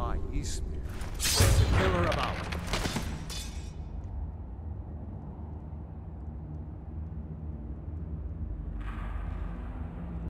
by Ysmir.